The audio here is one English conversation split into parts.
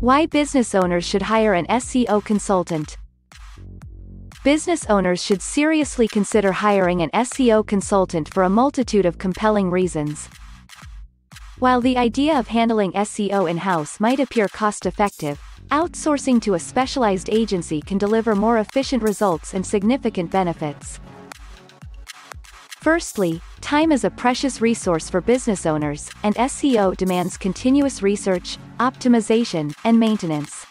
Why business owners should hire an SEO consultant. Business owners should seriously consider hiring an SEO consultant for a multitude of compelling reasons. While the idea of handling SEO in-house might appear cost-effective, outsourcing to a specialized agency can deliver more efficient results and significant benefits. Firstly, time is a precious resource for business owners, and SEO demands continuous research, optimization, and maintenance.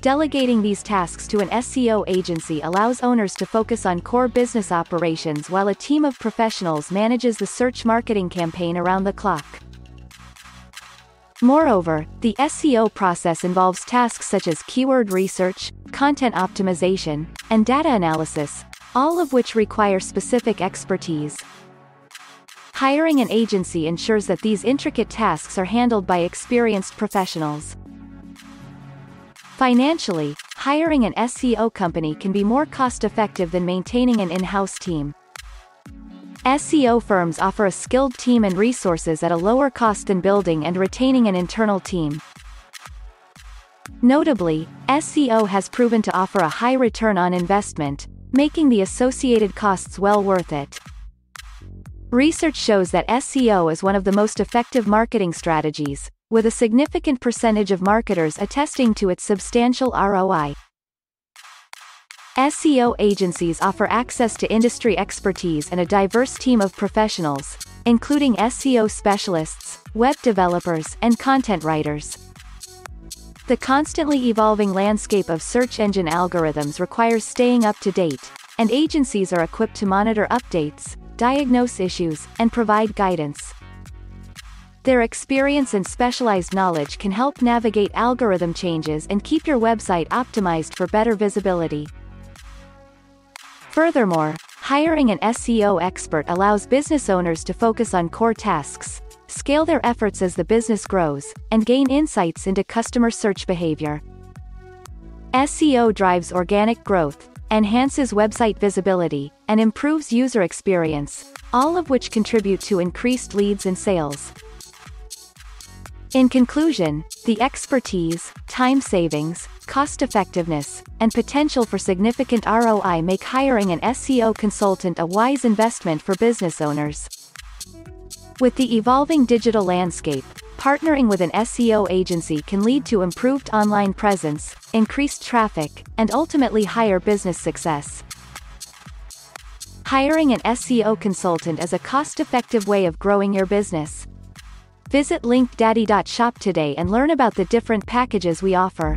Delegating these tasks to an SEO agency allows owners to focus on core business operations while a team of professionals manages the search marketing campaign around the clock. Moreover, the SEO process involves tasks such as keyword research, content optimization, and data analysis, all of which require specific expertise. Hiring an agency ensures that these intricate tasks are handled by experienced professionals. Financially, hiring an SEO company can be more cost-effective than maintaining an in-house team. SEO firms offer a skilled team and resources at a lower cost than building and retaining an internal team. Notably, SEO has proven to offer a high return on investment, making the associated costs well worth it. Research shows that SEO is one of the most effective marketing strategies, with a significant percentage of marketers attesting to its substantial ROI. SEO agencies offer access to industry expertise and a diverse team of professionals, including SEO specialists, web developers, and content writers. The constantly evolving landscape of search engine algorithms requires staying up to date, and agencies are equipped to monitor updates, diagnose issues, and provide guidance. Their experience and specialized knowledge can help navigate algorithm changes and keep your website optimized for better visibility. Furthermore, hiring an SEO expert allows business owners to focus on core tasks, scale their efforts as the business grows, and gain insights into customer search behavior. SEO drives organic growth, enhances website visibility, and improves user experience, all of which contribute to increased leads and sales. In conclusion, the expertise, time savings, cost effectiveness, and potential for significant ROI make hiring an SEO consultant a wise investment for business owners. With the evolving digital landscape, partnering with an SEO agency can lead to improved online presence, increased traffic, and ultimately higher business success. Hiring an SEO consultant is a cost-effective way of growing your business. Visit linkdaddy.shop today and learn about the different packages we offer.